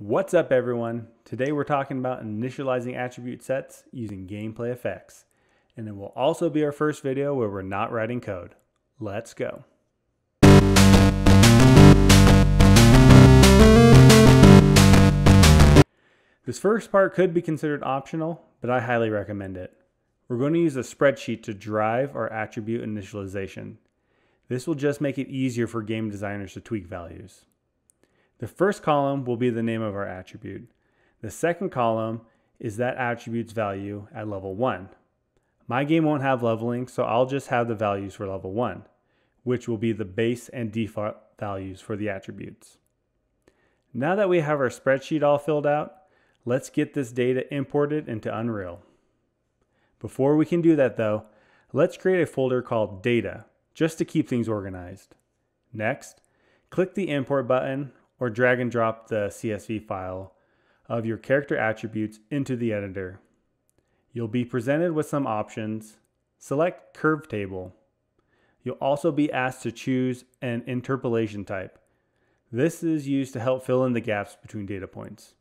What's up everyone? Today we're talking about initializing attribute sets using gameplay effects. And it will also be our first video where we're not writing code. Let's go. This first part could be considered optional, but I highly recommend it. We're going to use a spreadsheet to drive our attribute initialization. This will just make it easier for game designers to tweak values. The first column will be the name of our attribute. The second column is that attribute's value at level 1. My game won't have leveling, so I'll just have the values for level 1, which will be the base and default values for the attributes. Now that we have our spreadsheet all filled out, let's get this data imported into Unreal. Before we can do that though, let's create a folder called Data, just to keep things organized. Next, click the Import button or drag and drop the CSV file of your character attributes into the editor. You'll be presented with some options. Select Curve Table. You'll also be asked to choose an interpolation type. This is used to help fill in the gaps between data points.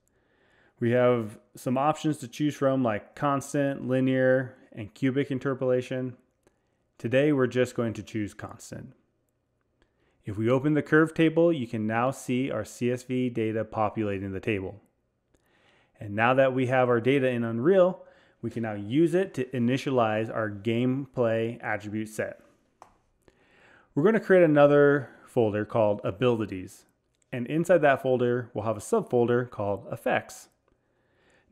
We have some options to choose from like constant, linear, and cubic interpolation. Today we're just going to choose constant. If we open the curve table, you can now see our CSV data populating the table. And now that we have our data in Unreal, we can now use it to initialize our gameplay attribute set. We're going to create another folder called abilities. And inside that folder, we'll have a subfolder called effects.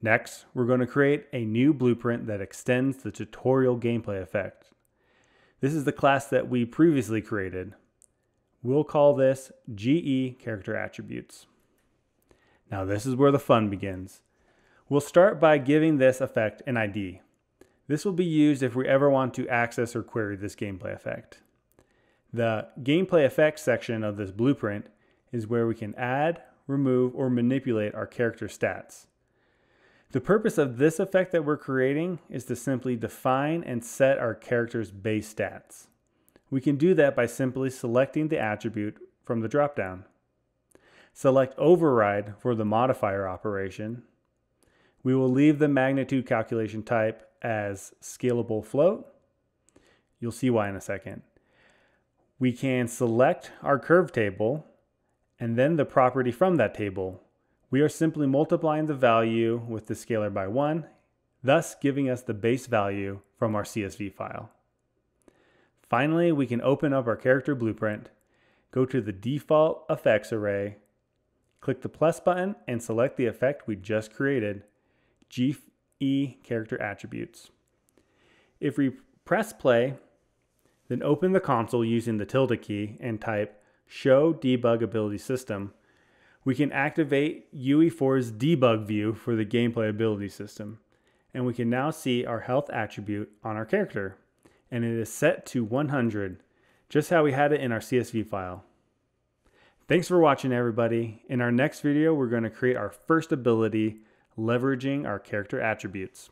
Next, we're going to create a new blueprint that extends the tutorial gameplay effect. This is the class that we previously created. We'll call this GE character attributes. Now this is where the fun begins. We'll start by giving this effect an ID. This will be used if we ever want to access or query this gameplay effect. The gameplay effects section of this blueprint is where we can add, remove, or manipulate our character stats. The purpose of this effect that we're creating is to simply define and set our character's base stats. We can do that by simply selecting the attribute from the dropdown. Select Override for the modifier operation. We will leave the magnitude calculation type as scalable float. You'll see why in a second. We can select our curve table and then the property from that table we are simply multiplying the value with the scalar by 1, thus giving us the base value from our CSV file. Finally, we can open up our character blueprint, go to the default effects array, click the plus button and select the effect we just created, GE character attributes. If we press play, then open the console using the tilde key and type show debug ability system we can activate UE4's debug view for the gameplay ability system. And we can now see our health attribute on our character. And it is set to 100, just how we had it in our CSV file. Thanks for watching everybody. In our next video, we're going to create our first ability leveraging our character attributes.